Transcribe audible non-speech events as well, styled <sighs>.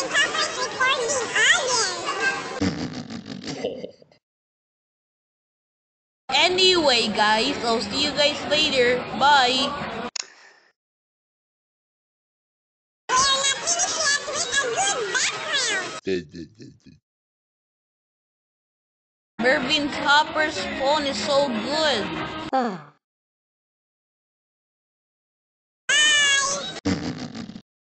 <laughs> Anyway, guys, I'll see you guys later. Bye. Mervin's Hopper's phone is so good. <sighs> Ah.